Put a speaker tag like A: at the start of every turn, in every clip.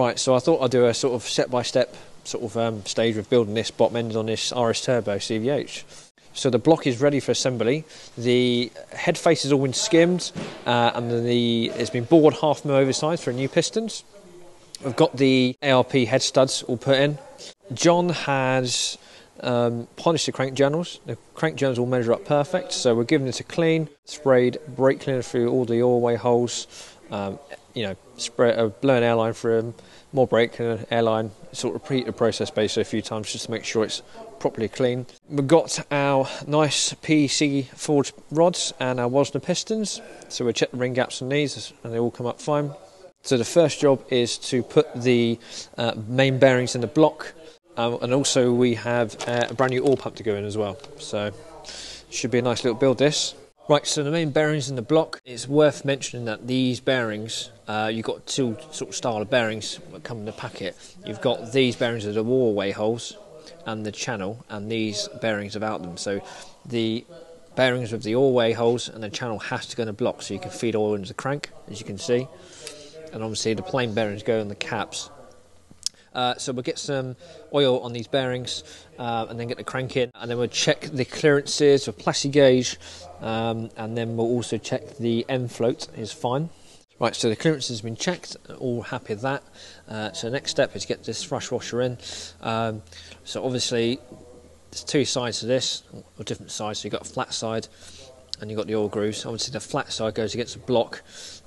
A: Right, so I thought I'd do a sort of step-by-step sort of um, stage of building this bottom end on this RS Turbo CVH. So the block is ready for assembly. The head face has all been skimmed, uh, and then the it's been bored half mil oversized for new pistons. I've got the ARP head studs all put in. John has um, polished the crank journals. The crank journals all measure up perfect, so we're giving it a clean, sprayed brake cleaner through all the oil way holes. Um, you know, spray a uh, blown airline through more brake and an airline. Sort of repeat the process basically a few times just to make sure it's properly clean. We've got our nice PC forged rods and our Wossner pistons. So we'll check the ring gaps on these and they all come up fine. So the first job is to put the uh, main bearings in the block um, and also we have uh, a brand new oil pump to go in as well. So should be a nice little build this. Right, so the main bearings in the block, it's worth mentioning that these bearings, uh, you've got two sort of style of bearings that come in the packet. You've got these bearings are the oil way holes and the channel, and these bearings without them. So the bearings with the oil-way holes and the channel has to go in the block so you can feed oil into the crank, as you can see. And obviously the plain bearings go in the caps uh, so we'll get some oil on these bearings uh, and then get the crank in and then we'll check the clearances with Plastigauge um, and then we'll also check the end float is fine. Right, so the clearance has been checked, all happy with that. Uh, so the next step is to get this thrust washer in. Um, so obviously there's two sides to this, or different sides. So you've got a flat side and you've got the oil grooves. Obviously the flat side goes against the block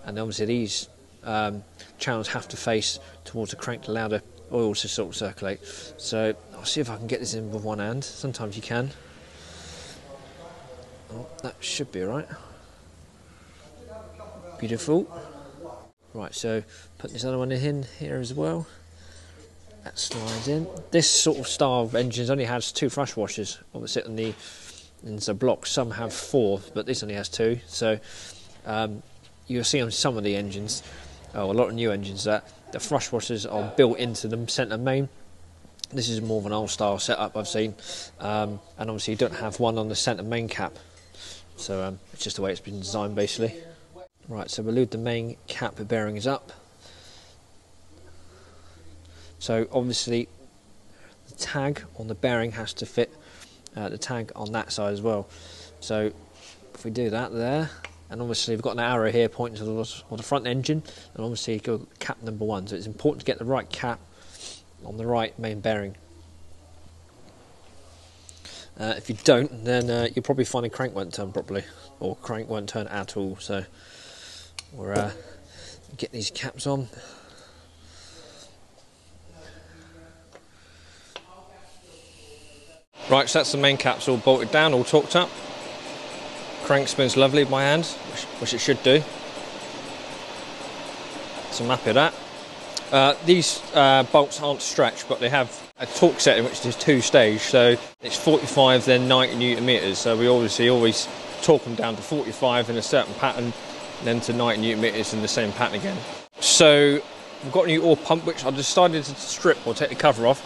A: and obviously these um, channels have to face towards the crank to allow the oil to sort of circulate. So I'll see if I can get this in with one hand. Sometimes you can. Oh, that should be right. Beautiful. Right, so put this other one in here as well. That slides in. This sort of style of engines only has two thrust washers opposite in the in the block. Some have four, but this only has two. So um, you'll see on some of the engines, oh, a lot of new engines that the thrust washers are built into the centre main. This is more of an old style setup I've seen, um, and obviously you don't have one on the centre main cap, so um, it's just the way it's been designed basically. Right, so we'll load the main cap bearings up. So obviously the tag on the bearing has to fit uh, the tag on that side as well. So if we do that there, and obviously we've got an arrow here pointing to the, the front engine. And obviously you've got cap number one. So it's important to get the right cap on the right main bearing. Uh, if you don't then uh, you'll probably find a crank won't turn properly or crank won't turn at all. So we're uh, get these caps on. Right, so that's the main caps all bolted down, all torqued up. Crank spins lovely with my hand, which, which it should do. So I'm happy with that. Uh, these uh, bolts aren't stretched, but they have a torque setting which is two stage. So it's 45, then 90 newton meters. So we obviously always torque them down to 45 in a certain pattern, then to 90 newton meters in the same pattern again. So we've got a new oil pump which I decided to strip or take the cover off.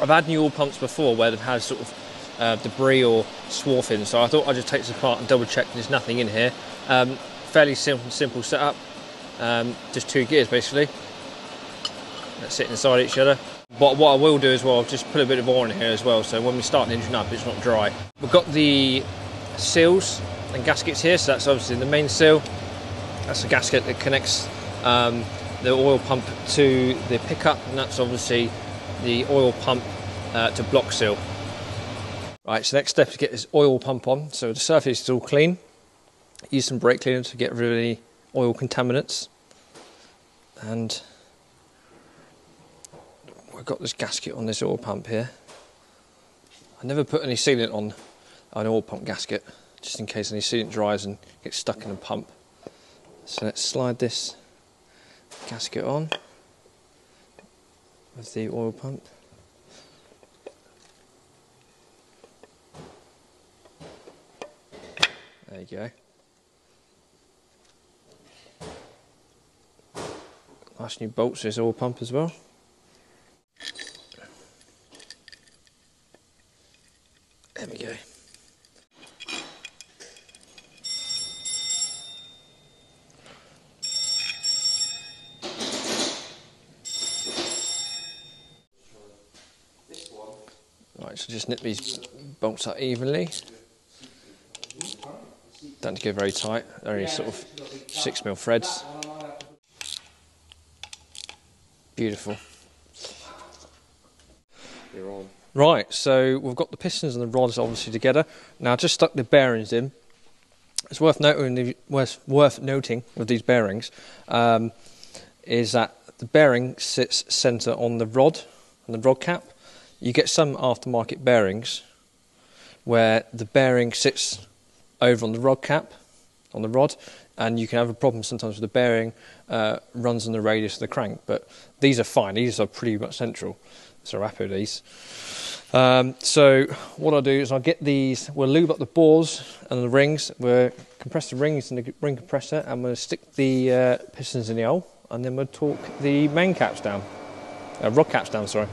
A: I've had new oil pumps before where they've had sort of uh, debris or swarfing. So I thought I'd just take this apart and double check there's nothing in here. Um, fairly simple, simple setup, um, just two gears basically that sit inside each other. But what I will do as well, just put a bit of oil in here as well, so when we start the engine up, it's not dry. We've got the seals and gaskets here, so that's obviously the main seal. That's the gasket that connects um, the oil pump to the pickup, and that's obviously the oil pump uh, to block seal. Right, so next step is to get this oil pump on. So the surface is all clean. Use some brake cleaner to get rid of any oil contaminants. And we've got this gasket on this oil pump here. I never put any sealant on an oil pump gasket, just in case any sealant dries and gets stuck in the pump. So let's slide this gasket on with the oil pump. There you go. Nice new bolts to this oil pump as well. There we go. Right, so just nip these bolts up evenly. Don't go very tight. Only sort of six mil threads. Beautiful.
B: You're on.
A: Right, so we've got the pistons and the rods obviously together. Now, I just stuck the bearings in. It's worth noting, worth, worth noting with these bearings um, is that the bearing sits centre on the rod, on the rod cap. You get some aftermarket bearings where the bearing sits over on the rod cap, on the rod, and you can have a problem sometimes with the bearing uh, runs on the radius of the crank. But these are fine; these are pretty much central. So happy with these. Um, so what I'll do is I'll get these. We'll lube up the bores and the rings. We'll compress the rings in the ring compressor, and we'll stick the uh, pistons in the hole, and then we'll torque the main caps down, uh, rod caps down. Sorry.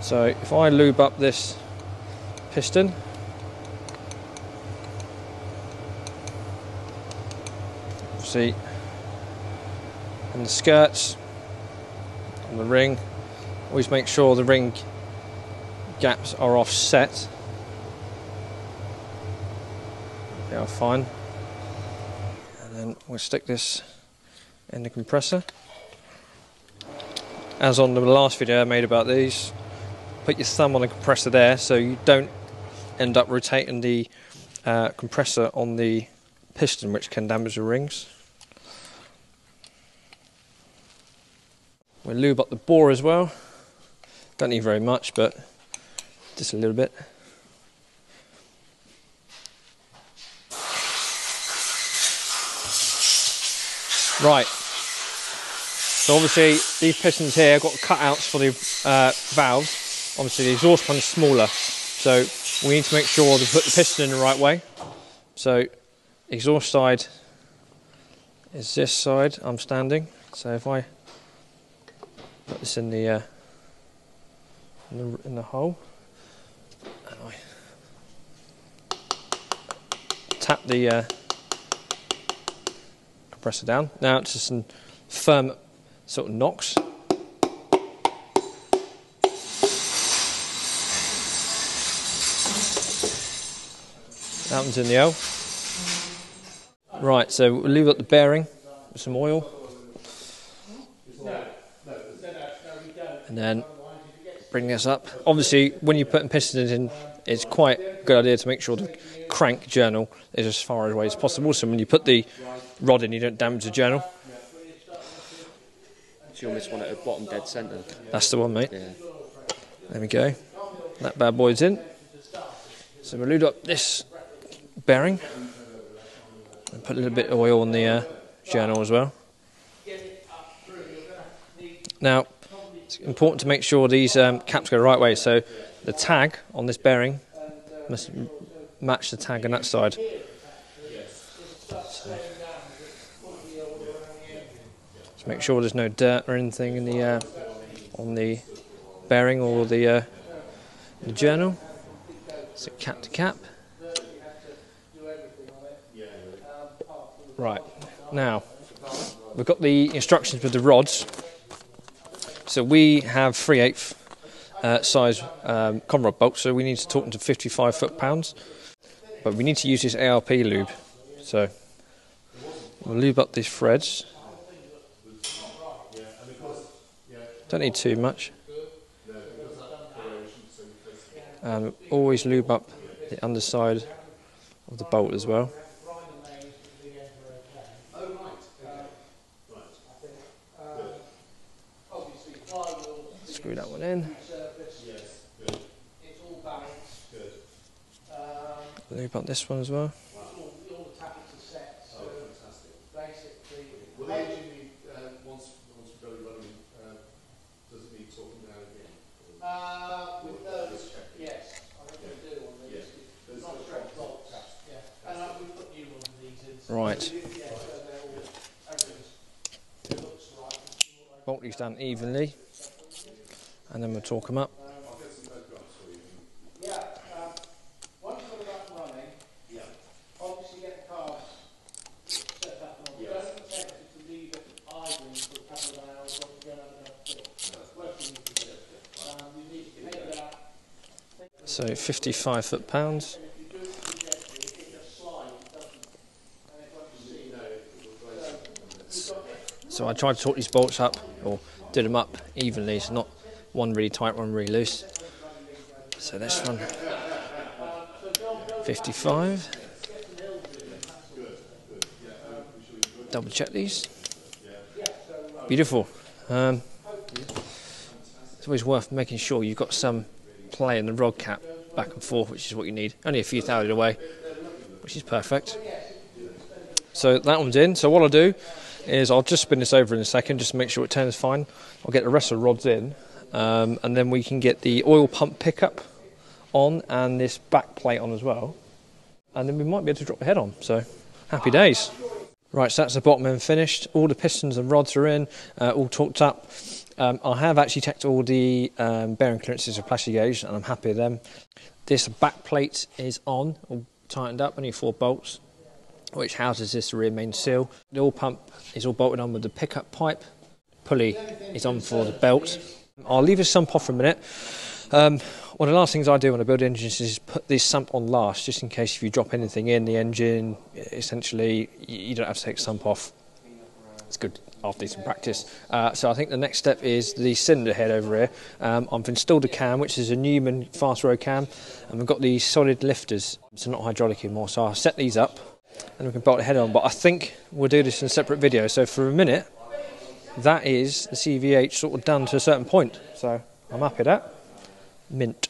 A: So if I lube up this piston. See, and the skirts on the ring. Always make sure the ring gaps are offset. They are fine. And then we'll stick this in the compressor. As on the last video I made about these, put your thumb on the compressor there so you don't end up rotating the uh, compressor on the piston which can damage the rings. We'll lube up the bore as well. Don't need very much, but just a little bit. Right. So obviously these pistons here got cutouts for the uh, valves. Obviously the exhaust is smaller, so we need to make sure to put the piston in the right way. So exhaust side is this side I'm standing. So if I put this in the uh, in the, in the hole, and I tap the uh, compressor down. Now it's just some firm sort of knocks. That one's in the O. Right, so we'll leave up the bearing with some oil. And then bring this up. Obviously, when you're putting pistons in, it's quite a good idea to make sure the crank journal is as far away as possible. So when you put the rod in, you don't damage the journal.
B: So you almost want it at the bottom dead centre.
A: That's the one, mate.
B: Yeah.
A: There we go. That bad boy's in. So we'll load up this bearing and put a little bit of oil on the uh, journal as well. Now, it's important to make sure these um, caps go the right way. So the tag on this bearing must match the tag on that side. So, just make sure there's no dirt or anything in the uh, on the bearing or the uh, the journal. So cap to cap. Right now we've got the instructions with the rods. So we have 3 8 uh, size um, conrod bolts, so we need to torque them to 55 foot pounds. But we need to use this ARP lube. So we'll lube up these threads. Don't need too much. And always lube up the underside of the bolt as well. Screw that one in. Lube up this one as well.
C: Will they usually, uh, once, once we've got it running, uh, does it need torquing down again?
D: Uh, with those, yes, I think they do on these,
C: There's
D: not
C: no
D: straight
C: problem.
D: bolts, yeah, and uh, we put new ones of these in. so-
A: Right.
D: Yeah, so they're all, everything's, it looks right.
A: Bolt these down evenly. And then we'll torque them up.
D: Yeah, um, once you've got that running,
C: Yeah.
D: obviously get the cars set up and all.
C: Yes.
D: Don't attempt to leave it idling for a couple of hours or to go and have a fit. Worst thing you can do. Um, you need to take it out,
A: So 55 foot pounds. So I tried to torque these bolts up or do them up evenly, so not one really tight, one really loose. So this one, 55. Double check these. Beautiful. Um, it's always worth making sure you've got some play in the rod cap back and forth, which is what you need. Only a few thousand away, which is perfect. So that one's in. So what I'll do is I'll just spin this over in a second just to make sure it turns fine. I'll get the rest of the rods in, um, and then we can get the oil pump pickup on and this back plate on as well, and then we might be able to drop the head on. So happy days. Right, so that's the bottom end finished. All the pistons and rods are in, uh, all torqued up. Um, I have actually checked all the um, bearing clearances of Plastigauge, and I'm happy with them. This back plate is on, all tightened up, only four bolts, which houses this rear main seal. The oil pump is all bolted on with the pickup pipe. Pulley is on for the belt. I'll leave this sump off for a minute. Um, one of the last things I do when I build engines is put this sump on last, just in case if you drop anything in the engine, essentially you you don't have to take the sump off. It's good after some practice. Uh, so I think the next step is the cylinder head over here. Um, I've installed a cam, which is a Newman fast row cam, and we've got these solid lifters, so not hydraulic anymore. So I'll set these up, and we can bolt the head on. But I think we'll do this in a separate video. So for a minute, that is the CVH sort of done to a certain point. So I'm happy with that. Mint.